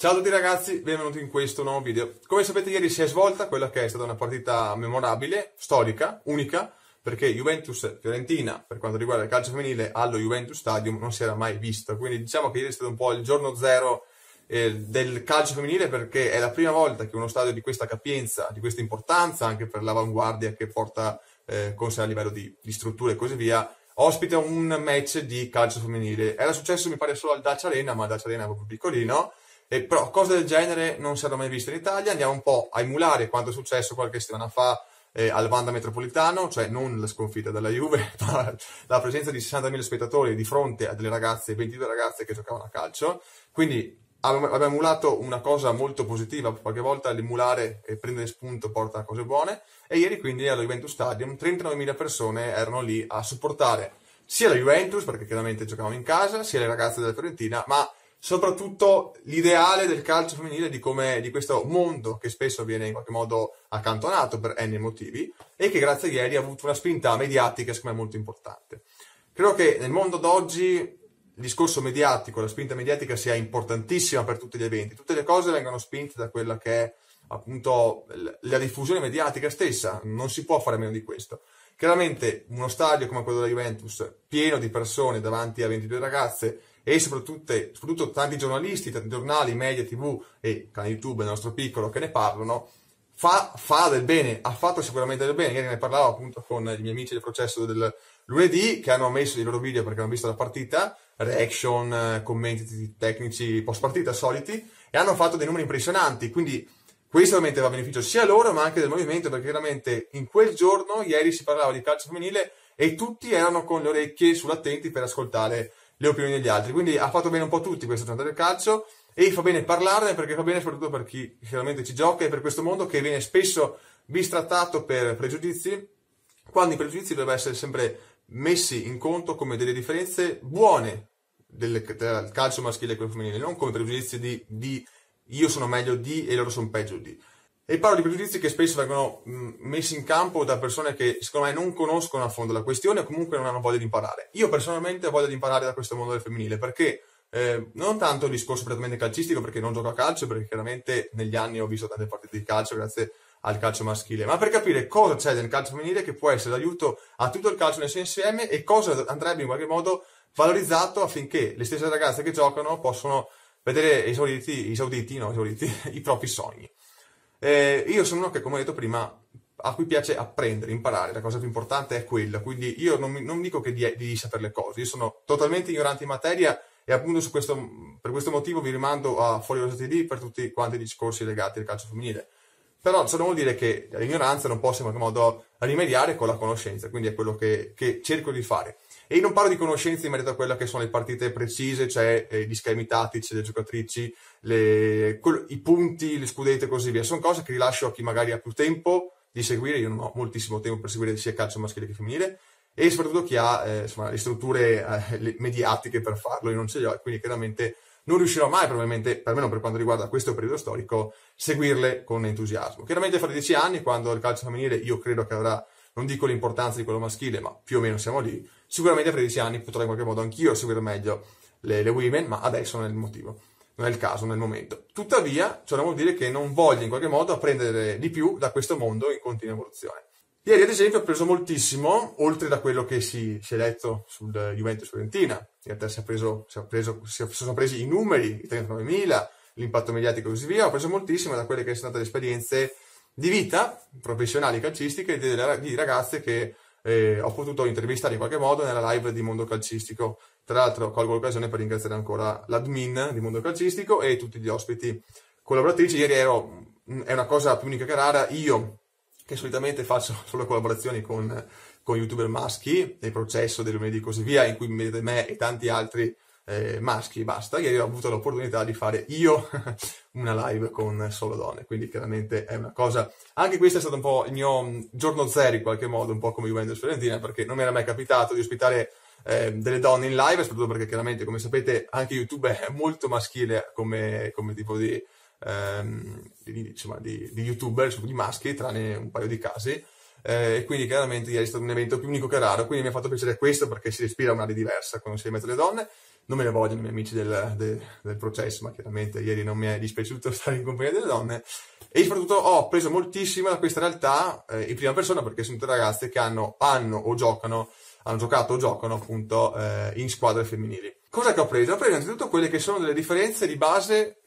Ciao a tutti ragazzi, benvenuti in questo nuovo video. Come sapete ieri si è svolta quella che è stata una partita memorabile, storica, unica, perché Juventus-Fiorentina, per quanto riguarda il calcio femminile, allo Juventus Stadium non si era mai visto. Quindi diciamo che ieri è stato un po' il giorno zero eh, del calcio femminile perché è la prima volta che uno stadio di questa capienza, di questa importanza, anche per l'avanguardia che porta eh, con sé a livello di, di strutture e così via, ospita un match di calcio femminile. Era successo mi pare solo al Dacia Arena, ma Dacia Arena è proprio piccolino, e però cose del genere non si erano mai viste in Italia, andiamo un po' a emulare quanto è successo qualche settimana fa eh, al Vanda Metropolitano, cioè non la sconfitta della Juve, ma la presenza di 60.000 spettatori di fronte a delle ragazze, 22 ragazze che giocavano a calcio, quindi abbiamo emulato una cosa molto positiva, qualche volta l'emulare e prendere spunto porta a cose buone, e ieri quindi allo Juventus Stadium 39.000 persone erano lì a supportare sia la Juventus, perché chiaramente giocavano in casa, sia le ragazze della Fiorentina, ma soprattutto l'ideale del calcio femminile di, di questo mondo che spesso viene in qualche modo accantonato per n motivi e che grazie a ieri ha avuto una spinta mediatica secondo me molto importante. Credo che nel mondo d'oggi il discorso mediatico, la spinta mediatica sia importantissima per tutti gli eventi, tutte le cose vengono spinte da quella che è appunto la diffusione mediatica stessa, non si può fare meno di questo. Chiaramente uno stadio come quello della Juventus, pieno di persone davanti a 22 ragazze, e soprattutto, soprattutto tanti giornalisti, tanti giornali, media, tv e canale YouTube, il nostro piccolo, che ne parlano, fa, fa, del bene, ha fatto sicuramente del bene. Ieri ne parlavo appunto con i miei amici del processo del lunedì che hanno messo i loro video perché hanno visto la partita, reaction, commenti tecnici post partita soliti e hanno fatto dei numeri impressionanti. Quindi questo ovviamente va a beneficio sia loro ma anche del movimento perché veramente in quel giorno, ieri si parlava di calcio femminile e tutti erano con le orecchie sull'attenti per ascoltare le opinioni degli altri. Quindi ha fatto bene un po' tutti questo giornata del calcio e fa bene parlarne perché fa bene soprattutto per chi chiaramente ci gioca e per questo mondo che viene spesso bistrattato per pregiudizi, quando i pregiudizi dovrebbero essere sempre messi in conto come delle differenze buone del, del calcio maschile e quello femminile, non come pregiudizi di, di io sono meglio di e loro sono peggio di. E parlo di pregiudizi che spesso vengono mh, messi in campo da persone che secondo me non conoscono a fondo la questione o comunque non hanno voglia di imparare. Io personalmente ho voglia di imparare da questo mondo del femminile perché eh, non tanto il discorso prettamente calcistico perché non gioco a calcio, perché chiaramente negli anni ho visto tante partite di calcio grazie al calcio maschile, ma per capire cosa c'è nel calcio femminile che può essere d'aiuto a tutto il calcio nel suo insieme e cosa andrebbe in qualche modo valorizzato affinché le stesse ragazze che giocano possano vedere esauditi, esauditi, no, esauditi i propri sogni. Eh, io sono uno che, come ho detto prima, a cui piace apprendere, imparare, la cosa più importante è quella, quindi io non, non dico che di, di, sapere le cose, io sono totalmente ignorante in materia e appunto questo, per questo motivo vi rimando a Fuori Rosa TD per tutti quanti i discorsi legati al calcio femminile. Però ciò vuol dire che l'ignoranza non possa in qualche modo rimediare con la conoscenza, quindi è quello che, che cerco di fare. E non parlo di conoscenze in merito a quelle che sono le partite precise, cioè eh, gli schemi tattici delle giocatrici, le, i punti, le scudette e così via. Sono cose che rilascio a chi magari ha più tempo di seguire, io non ho moltissimo tempo per seguire sia calcio maschile che femminile, e soprattutto chi ha eh, insomma, le strutture eh, le mediatiche per farlo, io non ce le ho, quindi chiaramente non riuscirò mai, probabilmente, perlomeno per quanto riguarda questo periodo storico, seguirle con entusiasmo. Chiaramente fra dieci anni, quando il calcio femminile io credo che avrà, non dico l'importanza di quello maschile, ma più o meno siamo lì, sicuramente fra dieci anni potrò in qualche modo anch'io seguire meglio le, le women, ma adesso non è il motivo, non è il caso nel momento. Tuttavia, ciò non vuol dire che non voglio in qualche modo apprendere di più da questo mondo in continua evoluzione. Ieri, ad esempio, ho preso moltissimo, oltre da quello che si, si è letto sul Juventus Fiorentina. In realtà si, preso, si, preso, si, sono presi i numeri, i 39.000, l'impatto mediatico e così via. Ho preso moltissimo da quelle che sono state le esperienze di vita professionali calcistiche di, di ragazze che eh, ho potuto intervistare in qualche modo nella live di Mondo Calcistico. Tra l'altro colgo l'occasione per ringraziare ancora l'admin di Mondo Calcistico e tutti gli ospiti collaboratrici. Ieri ero, è una cosa più unica che rara, io che solitamente faccio solo collaborazioni con, con youtuber maschi, nel processo del lunedì e così via, in cui mi vedete me e tanti altri eh, maschi, basta. Ieri ho avuto l'opportunità di fare io una live con solo donne, quindi chiaramente è una cosa... Anche questo è stato un po' il mio mm, giorno zero in qualche modo, un po' come Juventus Fiorentina, perché non mi era mai capitato di ospitare eh, delle donne in live, soprattutto perché chiaramente, come sapete, anche YouTube è molto maschile come, come tipo di, ehm, di, insomma, di, di youtuber, di maschi, tranne un paio di casi. Eh, e quindi chiaramente ieri è stato un evento più unico che raro, quindi mi ha fatto piacere questo perché si respira un'aria diversa quando si mezzo alle donne. non me ne vogliono i miei amici del, del, del, processo, ma chiaramente ieri non mi è dispiaciuto stare in compagnia delle donne. E soprattutto ho preso moltissimo da questa realtà eh, in prima persona perché sono tutte ragazze che hanno, hanno o giocano, hanno giocato o giocano appunto eh, in squadre femminili. Cosa che ho preso? Ho preso innanzitutto quelle che sono delle differenze di base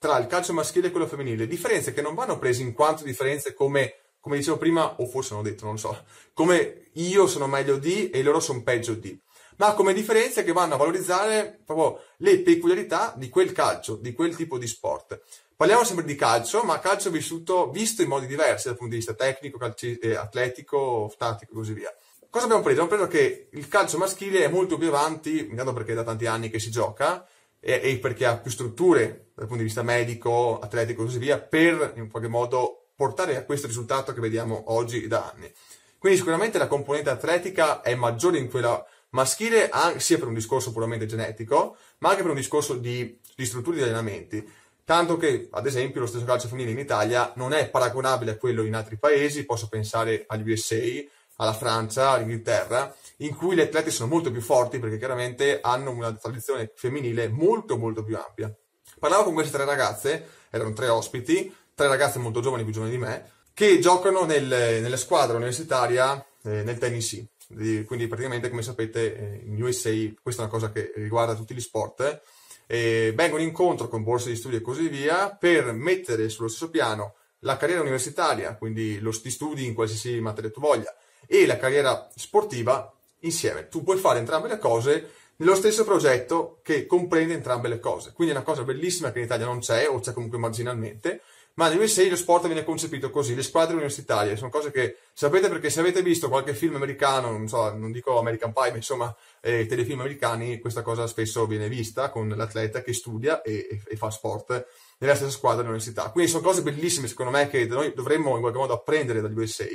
tra il calcio maschile e quello femminile. Differenze che non vanno prese in quanto differenze come, come dicevo prima, o forse non ho detto, non lo so, come io sono meglio di e loro sono peggio di ma come differenze che vanno a valorizzare proprio le peculiarità di quel calcio, di quel tipo di sport. Parliamo sempre di calcio, ma calcio vissuto, visto in modi diversi dal punto di vista tecnico, calci- eh, atletico, tattico e così via. Cosa abbiamo preso? Abbiamo preso che il calcio maschile è molto più avanti, intanto perché è da tanti anni che si gioca, e, e perché ha più strutture dal punto di vista medico, atletico e così via, per in qualche modo portare a questo risultato che vediamo oggi da anni. Quindi sicuramente la componente atletica è maggiore in quella maschile sia per un discorso puramente genetico, ma anche per un discorso di, di strutture di allenamenti. Tanto che, ad esempio, lo stesso calcio femminile in Italia non è paragonabile a quello in altri paesi, posso pensare agli USA, alla Francia, all'Inghilterra, in cui gli atleti sono molto più forti perché chiaramente hanno una tradizione femminile molto molto più ampia. Parlavo con queste tre ragazze, erano tre ospiti, tre ragazze molto giovani, più giovani di me, che giocano nel, nella squadra universitaria eh, nel Tennessee quindi praticamente come sapete eh, in USA questa è una cosa che riguarda tutti gli sport, eh, vengono incontro con borse di studio e così via per mettere sullo stesso piano la carriera universitaria, quindi lo studi in qualsiasi materia tu voglia, e la carriera sportiva insieme. Tu puoi fare entrambe le cose nello stesso progetto che comprende entrambe le cose. Quindi è una cosa bellissima che in Italia non c'è, o c'è comunque marginalmente, ma negli USA lo sport viene concepito così, le squadre universitarie sono cose che sapete perché se avete visto qualche film americano, non so, non dico American Pie, ma insomma eh, telefilm americani, questa cosa spesso viene vista con l'atleta che studia e, e, e fa sport nella stessa squadra dell'università. Quindi sono cose bellissime secondo me che noi dovremmo in qualche modo apprendere dagli USA,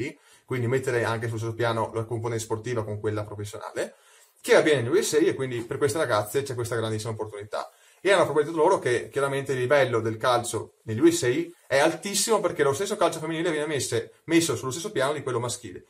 quindi mettere anche sul stesso piano la componente sportiva con quella professionale, che avviene negli USA e quindi per queste ragazze c'è questa grandissima opportunità e hanno promesso loro che chiaramente il livello del calcio negli USA è altissimo perché lo stesso calcio femminile viene messe, messo sullo stesso piano di quello maschile.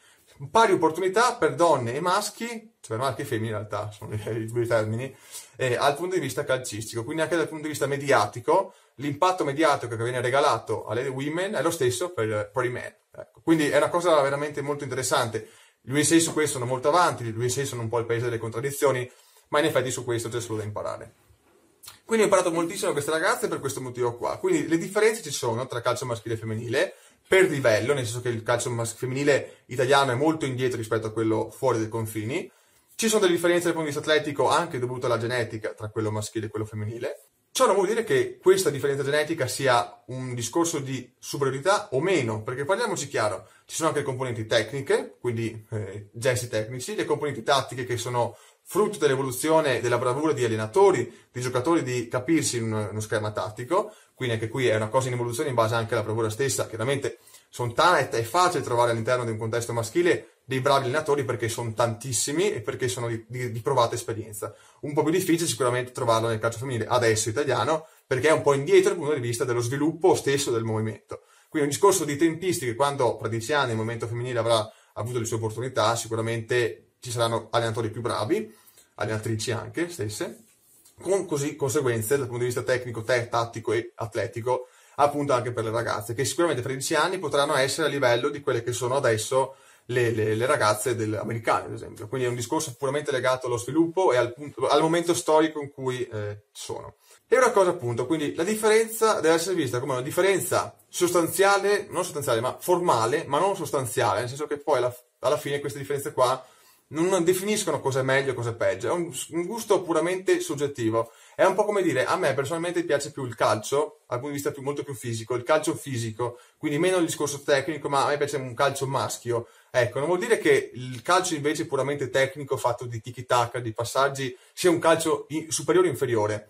Pari opportunità per donne e maschi, cioè per maschi e femmine in realtà sono i due termini, eh, dal punto di vista calcistico, quindi anche dal punto di vista mediatico, l'impatto mediatico che viene regalato alle women è lo stesso per, per i men. Ecco. Quindi è una cosa veramente molto interessante. Gli USA su questo sono molto avanti, gli USA sono un po' il paese delle contraddizioni, ma in effetti su questo c'è solo da imparare. Quindi ho imparato moltissimo da queste ragazze per questo motivo qua. Quindi le differenze ci sono tra calcio maschile e femminile, per livello, nel senso che il calcio mas- femminile italiano è molto indietro rispetto a quello fuori dai confini. Ci sono delle differenze dal punto di vista atletico anche dovute alla genetica tra quello maschile e quello femminile. Ciò non vuol dire che questa differenza genetica sia un discorso di superiorità o meno, perché parliamoci chiaro, ci sono anche le componenti tecniche, quindi eh, gesti tecnici, le componenti tattiche che sono frutto dell'evoluzione della bravura di allenatori, di giocatori di capirsi in uno schema tattico, quindi anche qui è una cosa in evoluzione in base anche alla bravura stessa, chiaramente sono t- è facile trovare all'interno di un contesto maschile dei bravi allenatori perché sono tantissimi e perché sono di, di, di, provata esperienza. Un po' più difficile sicuramente trovarlo nel calcio femminile adesso italiano perché è un po' indietro dal punto di vista dello sviluppo stesso del movimento. Quindi un discorso di tempistiche, quando fra dieci anni il movimento femminile avrà avuto le sue opportunità, sicuramente ci saranno allenatori più bravi, allenatrici anche stesse, con così conseguenze dal punto di vista tecnico, te, tattico e atletico, appunto anche per le ragazze, che sicuramente fra 10 anni potranno essere a livello di quelle che sono adesso le, le, le ragazze del, americane, ad esempio. Quindi è un discorso puramente legato allo sviluppo e al, al momento storico in cui eh, sono. E una cosa appunto, quindi la differenza deve essere vista come una differenza sostanziale, non sostanziale, ma formale, ma non sostanziale, nel senso che poi alla, alla fine queste differenze qua non definiscono cosa è meglio e cosa è peggio, è un, un, gusto puramente soggettivo. È un po' come dire, a me personalmente piace più il calcio, dal punto di vista più, molto più fisico, il calcio fisico, quindi meno il discorso tecnico, ma a me piace un calcio maschio. Ecco, non vuol dire che il calcio invece puramente tecnico, fatto di tiki-taka, di passaggi, sia un calcio superiore o inferiore.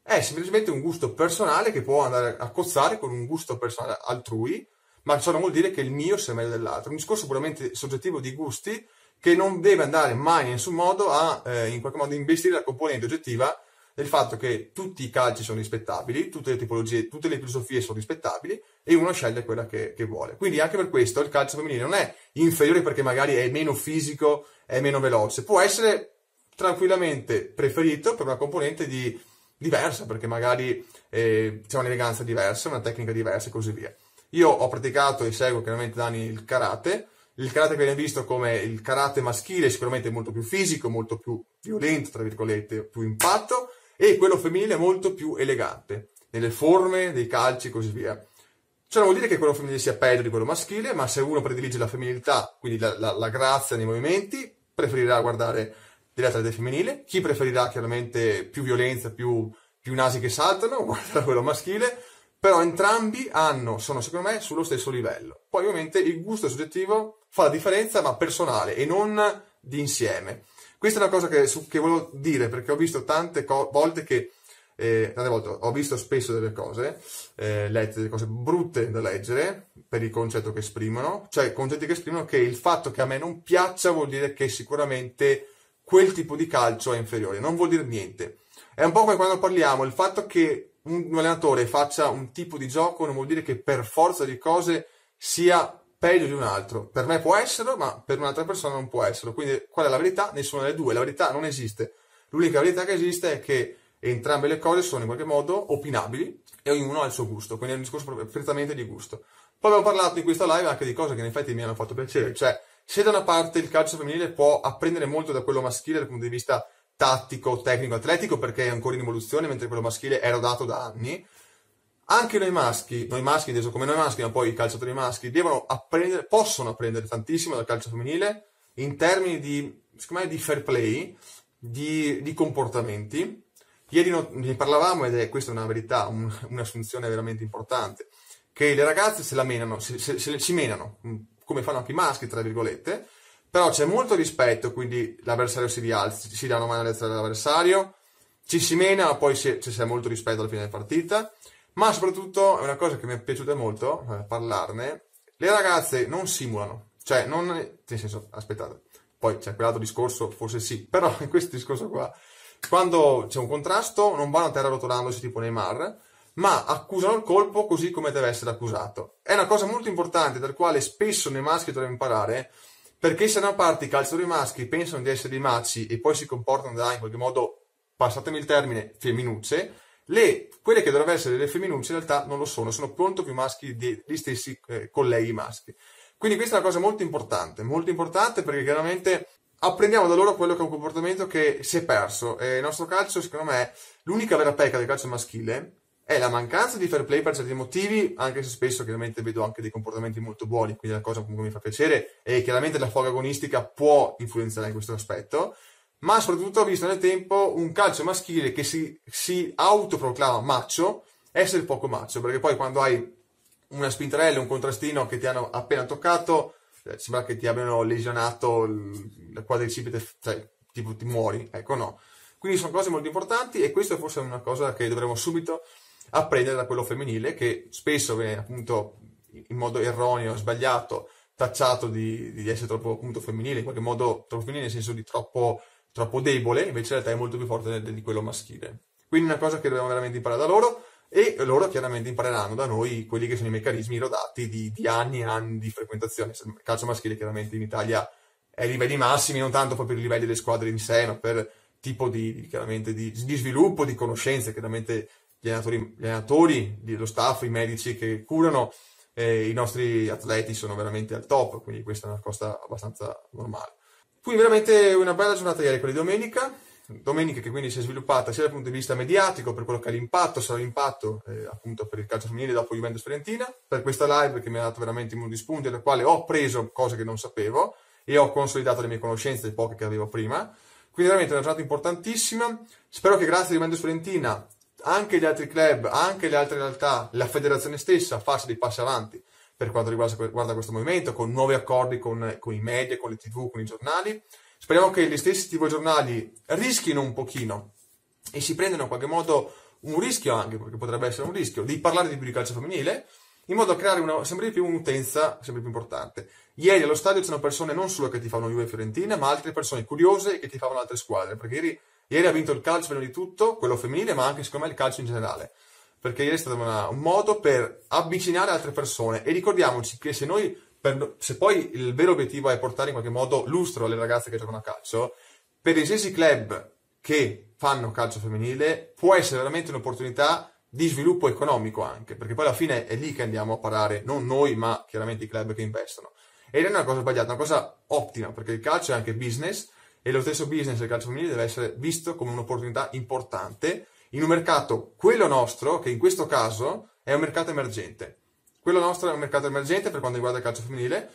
È semplicemente un gusto personale che può andare a cozzare con un gusto personale altrui, ma ciò non vuol dire che il mio sia meglio dell'altro. Un discorso puramente soggettivo di gusti che non deve andare mai in nessun modo a eh, in qualche modo investire la componente oggettiva del fatto che tutti i calci sono rispettabili, tutte le tipologie, tutte le filosofie sono rispettabili e uno sceglie quella che, che, vuole. Quindi anche per questo il calcio femminile non è inferiore perché magari è meno fisico, è meno veloce, può essere tranquillamente preferito per una componente di, diversa, perché magari eh, c'è un'eleganza diversa, una tecnica diversa e così via. Io ho praticato e seguo chiaramente da anni il karate, il karate viene visto come il karate maschile, sicuramente molto più fisico, molto più violento, tra virgolette, più impatto, e quello femminile molto più elegante, nelle forme, dei calci e così via. Ciò non vuol dire che quello femminile sia peggio di quello maschile, ma se uno predilige la femminilità, quindi la, la, la grazia nei movimenti, preferirà guardare delle atlete femminili. Chi preferirà chiaramente più violenza, più, più nasi che saltano, guarderà quello maschile. Però entrambi hanno, sono secondo me sullo stesso livello. Poi ovviamente il gusto soggettivo fa la differenza, ma personale e non di insieme. Questa è una cosa che, che volevo dire perché ho visto tante co- volte che eh, tante volte ho visto spesso delle cose, eh, lette delle cose brutte da leggere per il concetto che esprimono, cioè concetti che esprimono che il fatto che a me non piaccia vuol dire che sicuramente quel tipo di calcio è inferiore, non vuol dire niente. È un po' come quando parliamo, il fatto che un allenatore faccia un tipo di gioco non vuol dire che per forza di cose sia peggio di un altro. Per me può esserlo, ma per un'altra persona non può esserlo. Quindi qual è la verità? Nessuna delle due. La verità non esiste. L'unica verità che esiste è che entrambe le cose sono in qualche modo opinabili e ognuno ha il suo gusto, quindi è un discorso prettamente di gusto. Poi abbiamo parlato in questa live anche di cose che in effetti mi hanno fatto piacere, cioè se da una parte il calcio femminile può apprendere molto da quello maschile dal punto di vista tattico, tecnico, atletico perché è ancora in evoluzione, mentre quello maschile è rodato da anni, anche noi maschi, noi maschi inteso come noi maschi, ma poi i calciatori maschi, apprendere, possono apprendere tantissimo dal calcio femminile in termini di, me, di fair play, di, di comportamenti, Ieri ne parlavamo ed è questa una verità, un, un'assunzione veramente importante, che le ragazze se la menano, se, se, se, si menano, mm, come fanno anche i maschi, tra virgolette, però c'è molto rispetto, quindi l'avversario si rialza, si dà una mano all'altra dell'avversario, ci si mena, poi c'è, c'è molto rispetto alla fine della partita, ma soprattutto è una cosa che mi è piaciuta molto eh, parlarne, le ragazze non simulano, cioè non, nel senso, aspettate, poi c'è quell'altro discorso, forse sì, però in questo discorso qua quando c'è un contrasto non vanno a terra rotolandosi tipo Neymar, ma accusano il colpo così come deve essere accusato. È una cosa molto importante, dal quale spesso nei maschi dobbiamo imparare, perché se da una parte i calciatori maschi pensano di essere dei maci e poi si comportano da in qualche modo, passatemi il termine, femminucce, le, quelle che dovrebbero essere delle femminucce in realtà non lo sono, sono molto più maschi degli stessi eh, colleghi maschi. Quindi questa è una cosa molto importante, molto importante perché chiaramente apprendiamo da loro quello che è un comportamento che si è perso. E il nostro calcio, secondo me, l'unica vera pecca del calcio maschile è la mancanza di fair play per certi motivi, anche se spesso chiaramente vedo anche dei comportamenti molto buoni, quindi è una cosa comunque mi fa piacere e chiaramente la foga agonistica può influenzare in questo aspetto, ma soprattutto ho visto nel tempo un calcio maschile che si, si autoproclama macho, essere poco macho, perché poi quando hai una spintarella, un contrastino che ti hanno appena toccato, eh, sembra che ti abbiano lesionato il quadricipite, cioè tipo ti muori, ecco no. Quindi sono cose molto importanti e questa forse è una cosa che dovremmo subito apprendere da quello femminile che spesso viene appunto in modo erroneo, sbagliato, tacciato di, di essere troppo appunto femminile, in qualche modo troppo femminile nel senso di troppo, troppo debole, invece in realtà è molto più forte di quello maschile. Quindi una cosa che dobbiamo veramente imparare da loro e loro chiaramente impareranno da noi quelli che sono i meccanismi rodati di, di anni e anni di frequentazione. Il calcio maschile chiaramente in Italia è ai livelli massimi, non tanto proprio per i livelli delle squadre in sé, ma per tipo di, di, di sviluppo, di conoscenze, chiaramente gli allenatori, gli allenatori, lo staff, i medici che curano eh, i nostri atleti sono veramente al top, quindi questa è una cosa abbastanza normale. Quindi veramente una bella giornata ieri, quella di domenica domenica che quindi si è sviluppata sia dal punto di vista mediatico per quello che è l'impatto, sarà l'impatto eh, appunto per il calcio femminile dopo Juventus Fiorentina, per questa live che mi ha dato veramente uno di spunti dal quale ho preso cose che non sapevo e ho consolidato le mie conoscenze, le poche che avevo prima. Quindi veramente una giornata importantissima. Spero che grazie a Juventus Fiorentina anche gli altri club, anche le altre realtà, la federazione stessa faccia dei passi avanti per quanto riguarda, questo movimento, con nuovi accordi con, con i media, con le tv, con i giornali Speriamo che gli stessi TV giornali rischino un pochino e si prendano in qualche modo un rischio anche, perché potrebbe essere un rischio, di parlare di più di calcio femminile, in modo da creare una, sempre di più un'utenza sempre più importante. Ieri allo stadio c'erano persone non solo che ti fanno Juve e Fiorentina, ma altre persone curiose che ti fanno altre squadre, perché ieri, ieri ha vinto il calcio prima di tutto, quello femminile, ma anche secondo me il calcio in generale. Perché ieri è stato una, un modo per avvicinare altre persone e ricordiamoci che se noi per, se poi il vero obiettivo è portare in qualche modo lustro alle ragazze che giocano a calcio, per i stessi club che fanno calcio femminile può essere veramente un'opportunità di sviluppo economico anche, perché poi alla fine è lì che andiamo a parare, non noi, ma chiaramente i club che investono. E non è una cosa sbagliata, è una cosa ottima, perché il calcio è anche business e lo stesso business del calcio femminile deve essere visto come un'opportunità importante in un mercato, quello nostro, che in questo caso è un mercato emergente. Quello nostro è un mercato emergente per quanto riguarda il calcio femminile.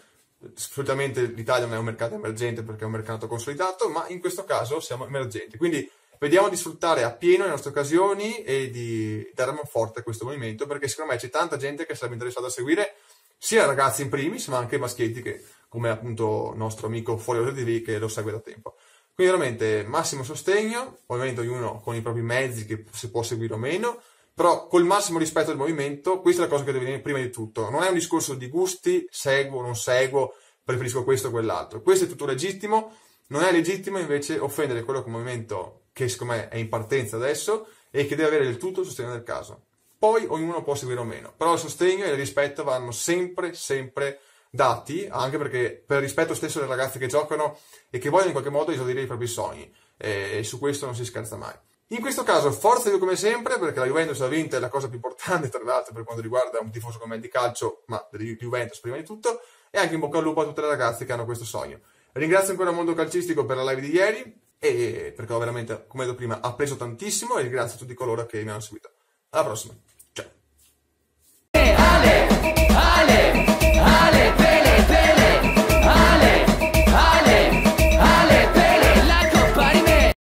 Solitamente l'Italia non è un mercato emergente perché è un mercato consolidato, ma in questo caso siamo emergenti. Quindi vediamo di sfruttare appieno le nostre occasioni e di dare man forte a questo movimento perché secondo me c'è tanta gente che sarebbe interessata a seguire sia ragazzi in primis ma anche maschietti che come appunto il nostro amico Fuori TV che lo segue da tempo. Quindi veramente massimo sostegno, ovviamente ognuno con i propri mezzi che si può seguire o meno, però col massimo rispetto del movimento, questa è la cosa che deve venire prima di tutto. Non è un discorso di gusti, seguo, non seguo, preferisco questo o quell'altro. Questo è tutto legittimo, non è legittimo invece offendere quello che è un movimento che secondo me è in partenza adesso e che deve avere del tutto il sostegno del caso. Poi ognuno può seguire o meno, però il sostegno e il rispetto vanno sempre, sempre dati, anche perché per rispetto stesso delle ragazze che giocano e che vogliono in qualche modo esaudire i propri sogni, e su questo non si scherza mai. In questo caso, forza Juve come sempre, perché la Juventus ha vinto, è la cosa più importante tra l'altro per quanto riguarda un tifoso come me di calcio, ma della Juventus prima di tutto, e anche in bocca al lupo a tutte le ragazze che hanno questo sogno. Ringrazio ancora il Mondo Calcistico per la live di ieri, e perché ho veramente, come detto prima, appreso tantissimo e ringrazio tutti coloro che mi hanno seguito. Alla prossima, ciao! Ale, ale, ale,